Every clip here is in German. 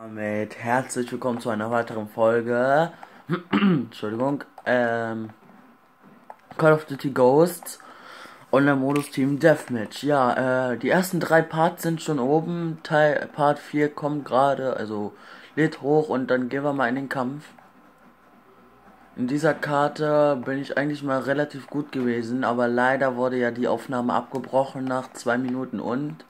Damit herzlich willkommen zu einer weiteren Folge. Entschuldigung. Ähm, Call of Duty Ghosts und der Modus Team Deathmatch. Ja, äh, die ersten drei Parts sind schon oben. Teil Part 4 kommt gerade, also lädt hoch und dann gehen wir mal in den Kampf. In dieser Karte bin ich eigentlich mal relativ gut gewesen, aber leider wurde ja die Aufnahme abgebrochen nach zwei Minuten und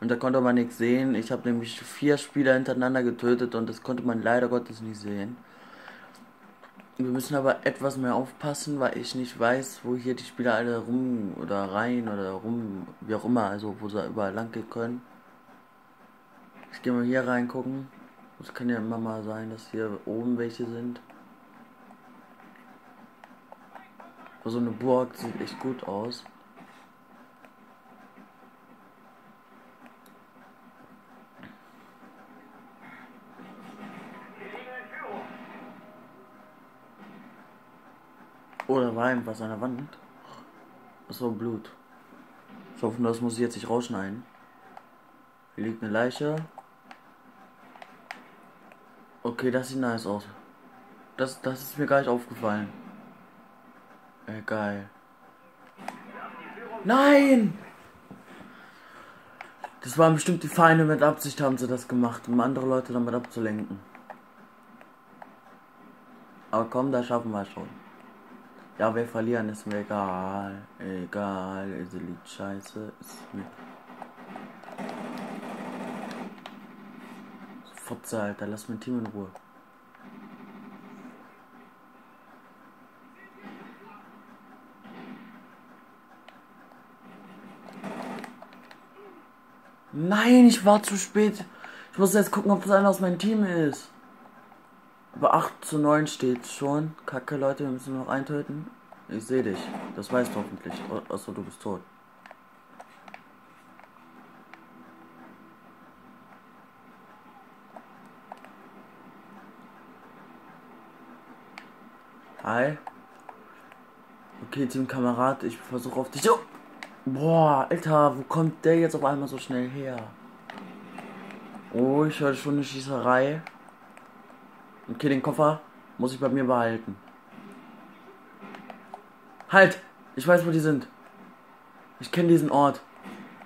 und da konnte man nichts sehen. Ich habe nämlich vier Spieler hintereinander getötet und das konnte man leider Gottes nicht sehen. Wir müssen aber etwas mehr aufpassen, weil ich nicht weiß, wo hier die Spieler alle rum oder rein oder rum, wie auch immer, also wo sie überall lang gehen können. Ich gehe mal hier reingucken. Es kann ja immer mal sein, dass hier oben welche sind. So eine Burg sieht echt gut aus. Da war irgendwas an der Wand. Das war Blut. Ich hoffe, das muss ich jetzt nicht rausschneiden. Hier liegt eine Leiche. Okay, das sieht nice aus. Das, das ist mir gar nicht aufgefallen. Äh, geil. Nein! Das waren bestimmt die Feinde mit Absicht, haben sie das gemacht, um andere Leute damit abzulenken. Aber komm, da schaffen wir schon. Ja, wir verlieren, ist mir egal. Egal, ist Lied scheiße, ist mir. Fotze, Alter, lass mein Team in Ruhe. Nein, ich war zu spät. Ich muss jetzt gucken, ob das einer aus meinem Team ist. Aber 8 zu 9 steht schon. Kacke, Leute, wir müssen noch eintöten. Ich sehe dich. Das weißt du hoffentlich. Achso, du bist tot. Hi. Okay, Team Kamerad, ich versuche auf dich. Oh! Boah, Alter, wo kommt der jetzt auf einmal so schnell her? Oh, ich höre schon eine Schießerei. Okay, den Koffer muss ich bei mir behalten. Halt! Ich weiß, wo die sind. Ich kenne diesen Ort.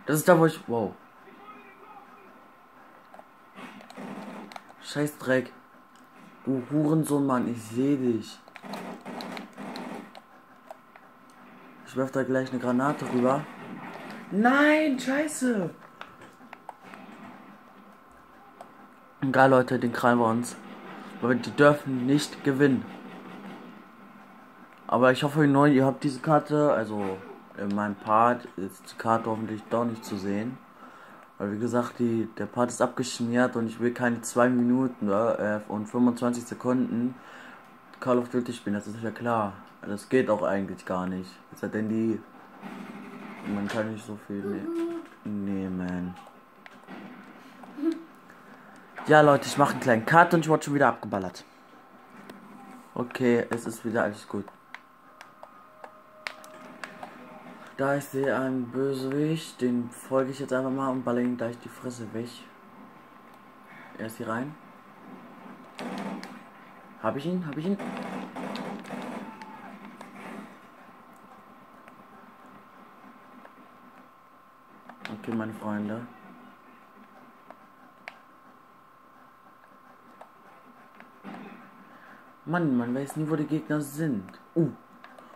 Das ist da, wo ich. Wow. Scheiß Dreck. Du Hurensohn, Mann, ich sehe dich. Ich werf da gleich eine Granate rüber. Nein, scheiße. Egal, Leute, den krallen wir uns. Aber die dürfen nicht gewinnen. Aber ich hoffe neu, ihr habt diese Karte, also in meinem Part ist die Karte hoffentlich doch nicht zu sehen. Weil wie gesagt, die, der Part ist abgeschmiert und ich will keine 2 Minuten äh, und 25 Sekunden Call of Duty spielen, das ist ja klar. Das geht auch eigentlich gar nicht. Es hat denn die. Man kann nicht so viel ne nehmen. Ja, Leute, ich mache einen kleinen Cut und ich wurde schon wieder abgeballert. Okay, es ist wieder alles gut. Da ich sehe einen Bösewicht, den folge ich jetzt einfach mal und baller ihm gleich die Fresse weg. Er ist hier rein. Habe ich ihn? Habe ich ihn? Okay, meine Freunde. Mann, man weiß nie, wo die Gegner sind. Uh.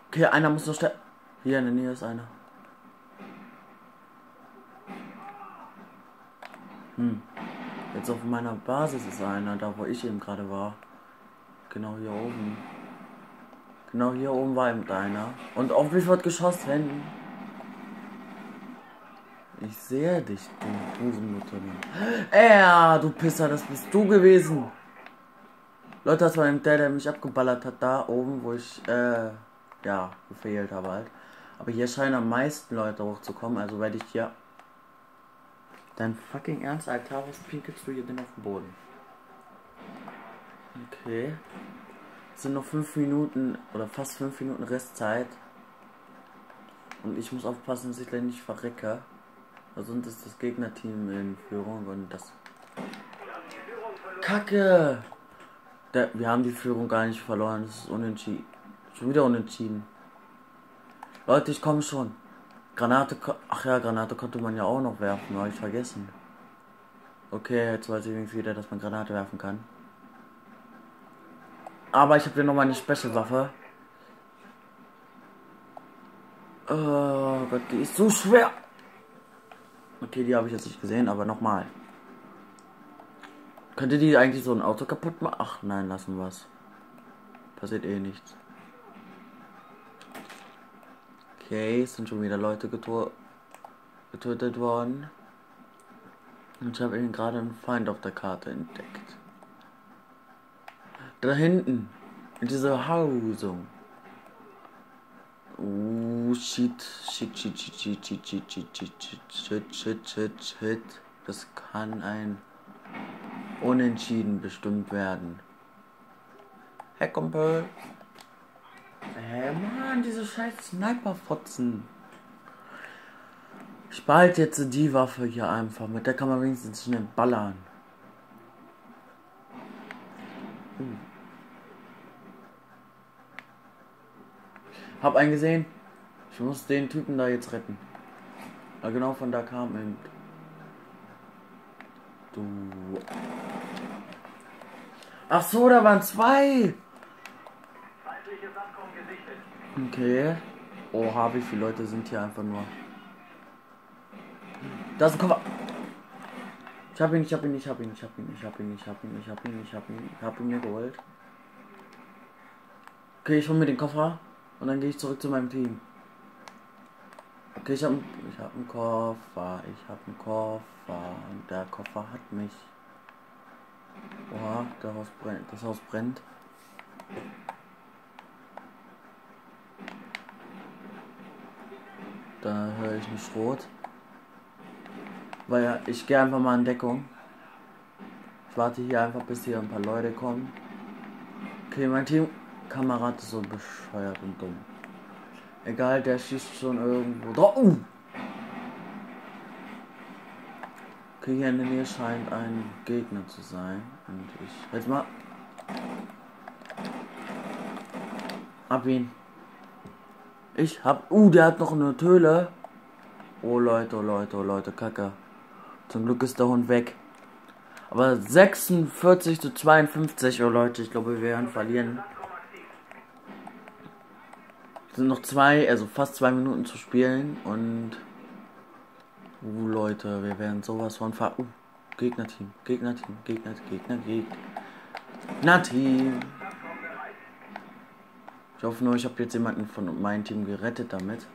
Okay, einer muss noch sterben. Hier in der Nähe ist einer. Hm. Jetzt auf meiner Basis ist einer, da wo ich eben gerade war. Genau hier oben. Genau hier oben war eben einer. Und auf mich wird geschossen. Ich sehe dich, du Busenmutter. Ja, du Pisser, das bist du gewesen. Leute, das war eben der, der mich abgeballert hat, da oben, wo ich, äh, ja, gefehlt habe halt. Aber hier scheinen am meisten Leute hochzukommen, also werde ich hier. Dein fucking Ernst, Alter, was pinkelst du hier denn auf dem Boden? Okay. Es sind noch 5 Minuten oder fast 5 Minuten Restzeit. Und ich muss aufpassen, dass ich gleich nicht verrecke. Sonst ist das Gegnerteam in Führung und das Kacke! Der, wir haben die Führung gar nicht verloren. Es ist unentschieden. Schon wieder unentschieden. Leute, ich komme schon. Granate. Ach ja, Granate konnte man ja auch noch werfen, habe ich vergessen. Okay, jetzt weiß ich irgendwie wieder, dass man Granate werfen kann. Aber ich habe hier noch meine Special-Waffe. Oh Gott, die ist so schwer. Okay, die habe ich jetzt nicht gesehen, aber nochmal. Könnte die eigentlich so ein Auto kaputt machen? Ach nein, lassen es. Passiert eh nichts. Okay, es sind schon wieder Leute getötet worden. Und ich habe ihn gerade einen Feind auf der Karte entdeckt. Da hinten, in dieser Hausung. Oh, shit, shit, shit, shit, shit, shit, shit, shit, shit, shit, shit, shit, shit. Das kann ein Unentschieden bestimmt werden. Hey, Kumpel. Hey, Mann, diese scheiß Sniper-Fotzen. Ich behalte jetzt die Waffe hier einfach. Mit der kann man wenigstens schnell ballern. Hm. Hab einen gesehen. Ich muss den Typen da jetzt retten. Ja, genau von da kam eben. Du. Ach so, da waren zwei. Okay. Oha, wie viele Leute sind hier einfach nur. Da ist ein Koffer. Ich hab ihn, ich hab ihn, ich hab ihn, ich hab ihn, ich hab ihn, ich hab ihn, ich hab ihn, ich hab ihn, ich hab ihn mir geholt. Okay, ich hol mir den Koffer und dann gehe ich zurück zu meinem Team. Okay, ich hab, ich hab einen Koffer, ich hab einen Koffer und der Koffer hat mich. Oha, der Haus brennt, das Haus brennt. Da höre ich mich rot. Weil ja, ich gehe einfach mal in Deckung. Ich warte hier einfach, bis hier ein paar Leute kommen. Okay, mein Teamkamerad ist so bescheuert und dumm. Egal, der schießt schon irgendwo drauf. Uh! Okay, hier in der Nähe scheint ein Gegner zu sein. Und ich. Jetzt mal. Ab ihn. Ich hab. Uh, der hat noch eine Töle. Oh Leute, oh Leute, oh Leute, Kacke. Zum Glück ist der Hund weg. Aber 46 zu 52, oh Leute, ich glaube, wir werden verlieren. Sind noch zwei, also fast zwei Minuten zu spielen und. Uh, Leute, wir werden sowas von ver. Uh, Gegnerteam, Gegnerteam, Gegner, Gegner, Gegner-Team. Ich hoffe nur, ich habe jetzt jemanden von meinem Team gerettet damit.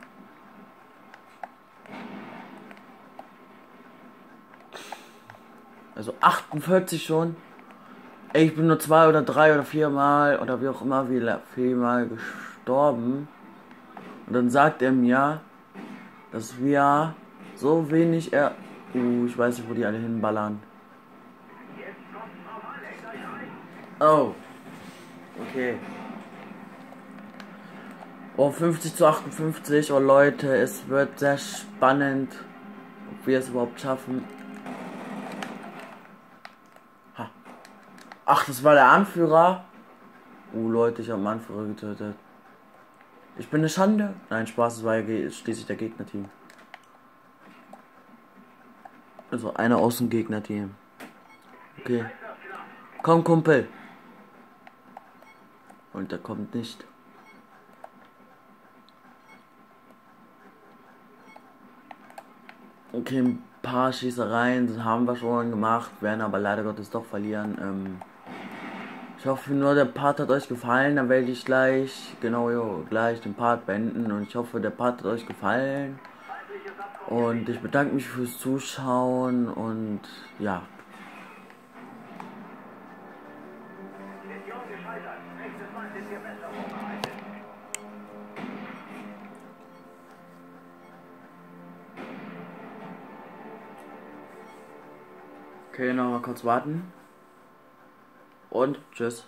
Also 48 schon. Ey, ich bin nur zwei oder drei oder vier Mal oder wie auch immer wie viel Mal gestorben. Und dann sagt er mir, dass wir so wenig er. Uh, ich weiß nicht, wo die alle hinballern. Oh. Okay. Oh, 50 zu 58. Oh Leute, es wird sehr spannend, ob wir es überhaupt schaffen. Ach, das war der Anführer. Uh, Leute, ich habe einen Anführer getötet. Ich bin eine Schande. Nein, Spaß, es war ja schließlich der Gegnerteam. Also einer Außengegner-Team. Okay. Komm, Kumpel. Und der kommt nicht. Okay, ein paar Schießereien haben wir schon gemacht, werden aber leider Gottes doch verlieren. Ähm ich hoffe nur, der Part hat euch gefallen. Dann werde ich gleich, genau, jo, gleich den Part beenden. Und ich hoffe, der Part hat euch gefallen. Und ich bedanke mich fürs Zuschauen und ja. Okay, noch mal kurz warten und tschüss.